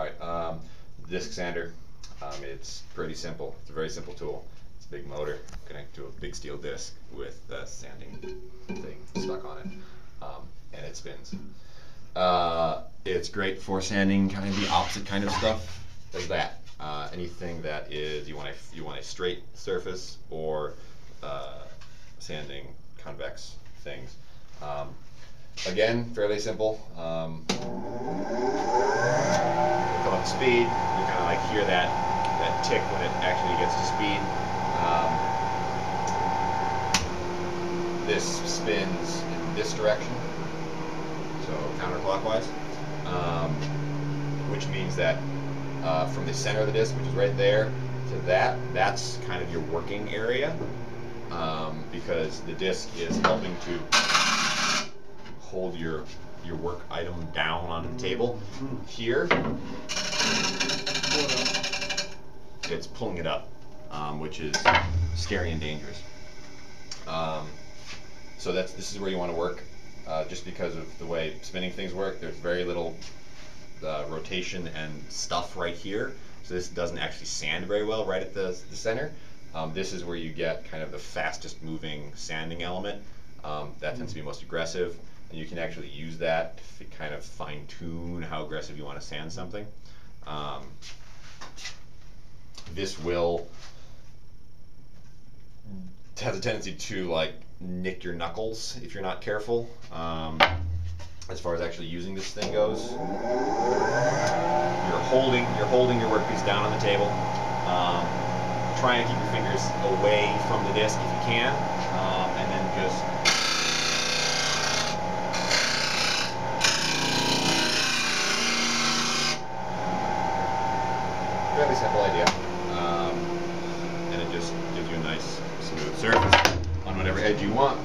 Alright, um, disc sander, um, it's pretty simple, it's a very simple tool. It's a big motor connected to a big steel disc with a sanding thing stuck on it, um, and it spins. Uh, it's great for sanding kind of the opposite kind of stuff as that. Uh, anything that is you want a you want a straight surface or uh, sanding convex things. Um, again, fairly simple. Um, come up to speed. You kind of like hear that that tick when it actually gets to speed. Um, this spins in this direction, so counterclockwise, um, which means that uh, from the center of the disc, which is right there, to that, that's kind of your working area, um, because the disc is helping to hold your your work item down on the table. Here, it's pulling it up, um, which is scary and dangerous. Um, so that's this is where you want to work, uh, just because of the way spinning things work. There's very little uh, rotation and stuff right here, so this doesn't actually sand very well right at the, the center. Um, this is where you get kind of the fastest moving sanding element. Um, that tends to be most aggressive, and you can actually use that to kind of fine tune how aggressive you want to sand something. Um, this will has a tendency to like nick your knuckles if you're not careful. Um, as far as actually using this thing goes, you're holding you're holding your workpiece down on the table. Um, try and keep your fingers away from the disc if you can, um, and then just fairly simple idea. Um, and it just gives you a nice smooth surface on whatever edge you want.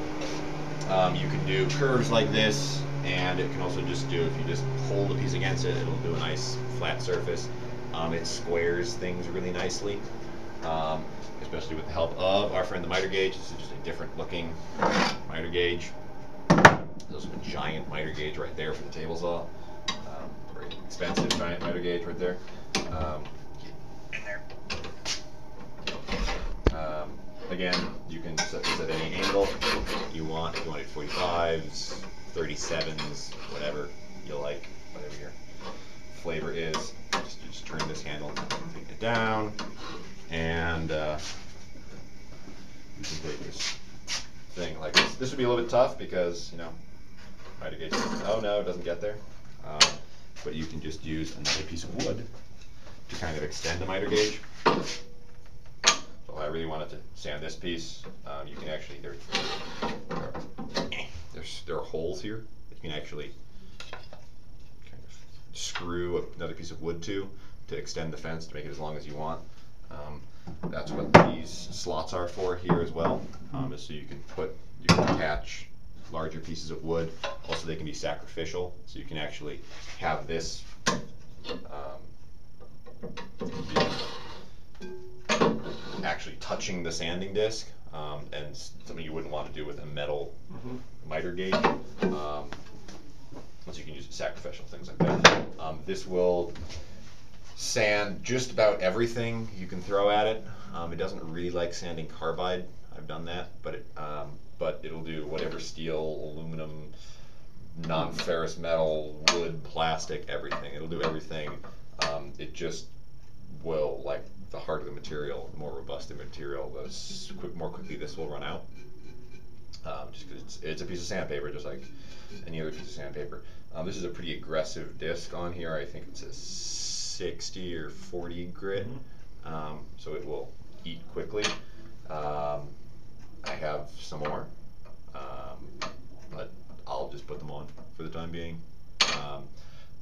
Um, you can do curves like this, and it can also just do, if you just hold a piece against it, it'll do a nice flat surface. Um, it squares things really nicely, um, especially with the help of our friend the miter gauge. This is just a different looking miter gauge. There's a giant miter gauge right there for the table saw. Um, very expensive giant miter gauge right there. Um, in there. Um, again, you can set at any angle you want. If you want it 45s, 37s, whatever you like, whatever your flavor is. Just, just turn this handle, take it down, and uh, you can take this thing like this. This would be a little bit tough because, you know, gauge, oh no, it doesn't get there. Um, but you can just use another piece of wood to kind of extend the miter gauge. I really wanted to sand this piece, um, you can actually, there, there's, there are holes here that you can actually kind of screw another piece of wood to, to extend the fence, to make it as long as you want. Um, that's what these slots are for here as well, um, is so you can put, you can attach larger pieces of wood. Also, they can be sacrificial, so you can actually have this um, actually touching the sanding disc, um, and something you wouldn't want to do with a metal miter gauge. Um, unless you can use sacrificial things like that. Um, this will sand just about everything you can throw at it. Um, it doesn't really like sanding carbide. I've done that, but it um, but it'll do whatever steel, aluminum, non-ferrous metal, wood, plastic, everything. It'll do everything. Um, it just will like the harder the material, the more robust the material, the quick, more quickly this will run out. Um, just because it's, it's a piece of sandpaper, just like any other piece of sandpaper. Um, this is a pretty aggressive disc on here. I think it's a 60 or 40 grit, um, so it will eat quickly. Um, I have some more, um, but I'll just put them on for the time being. Um,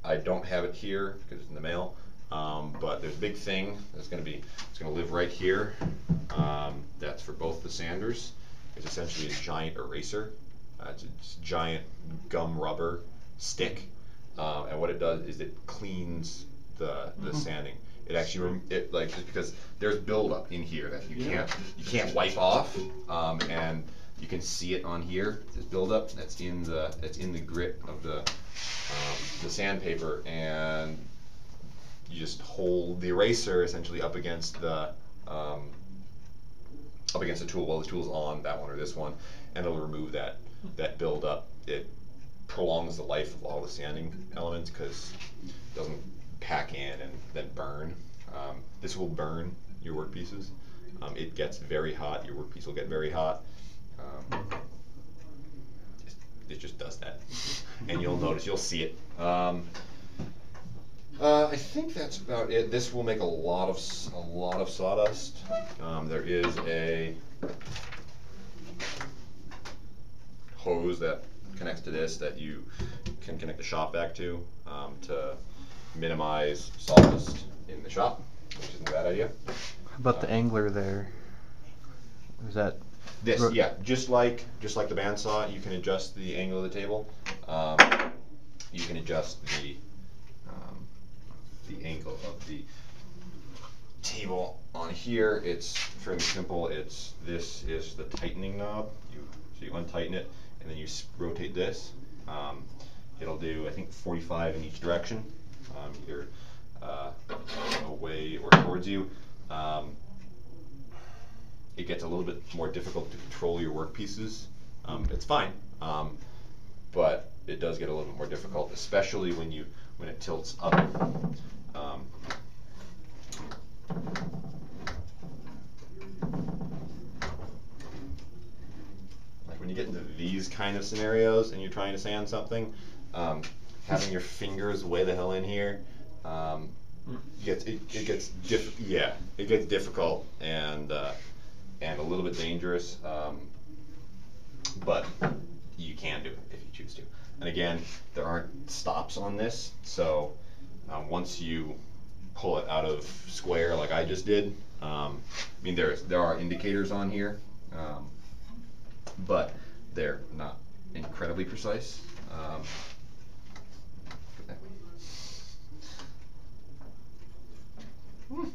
I don't have it here because it's in the mail, um, but there's a big thing that's going to be, it's going to live right here. Um, that's for both the sanders. It's essentially a giant eraser. Uh, it's a it's giant gum rubber stick, um, and what it does is it cleans the the sanding. It actually rem- it like just because there's buildup in here that you Yeah. can't you can't wipe off, um, and you can see it on here. This buildup that's in the that's in the grit of the um, the sandpaper, and just hold the eraser essentially up against the um, up against the tool while the tool's on that one or this one, and it'll remove that that buildup. It prolongs the life of all the sanding elements because it doesn't pack in and then burn. Um, this will burn your workpieces. Um, it gets very hot. Your workpiece will get very hot. Um, it just does that, and you'll notice. You'll see it. Uh, I think that's about it. This will make a lot of a lot of sawdust. Um, there is a hose that connects to this that you can connect the shop vac to um, to minimize sawdust in the shop, which isn't a bad idea. How about the angler there? Is that This, yeah, just like just like the bandsaw, you can adjust the angle of the table. Um, you can adjust the the angle of the table on here. It's fairly simple. It's this is the tightening knob. You so you untighten it and then you rotate this. Um, it'll do I think 45 in each direction, um, either uh, away or towards you. Um, it gets a little bit more difficult to control your workpieces. Um, it's fine, um, but it does get a little bit more difficult, especially when you when it tilts up. Um, like when you get into these kind of scenarios and you're trying to sand something, um, having your fingers way the hell in here, um, gets it, it gets diff- yeah it gets difficult and uh, and a little bit dangerous. Um, but you can do it if you choose to. And again, there aren't stops on this, so um, once you pull it out of square like I just did, um, I mean there's there are indicators on here, um, but they're not incredibly precise. Um. Hmm.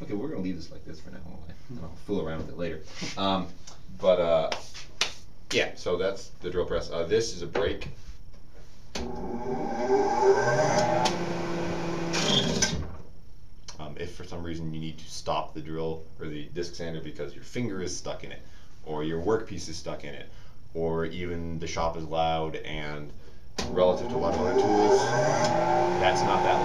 Okay, we're gonna leave this like this for now, and I'll fool around with it later. Um, but uh, yeah, so that's the drill press. Uh, this is a brake. Um, if for some reason you need to stop the drill or the disc sander because your finger is stuck in it, or your workpiece is stuck in it, or even the shop is loud and relative to a lot of other tools, that's not that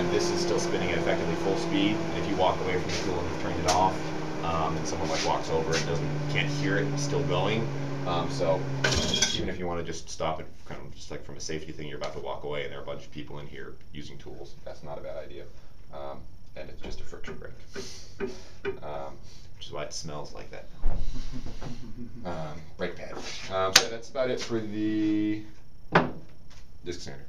and this is still spinning at effectively full speed. If you walk away from the tool and you've turned it off, um, and someone like walks over and doesn't can't hear it, it's still going. Um, so even if you want to just stop it, kind of just like from a safety thing, you're about to walk away and there are a bunch of people in here using tools. That's not a bad idea. Um, and it's just a friction brake, um, which is why it smells like that. Um, brake pad. Um, so that's about it for the disc sander.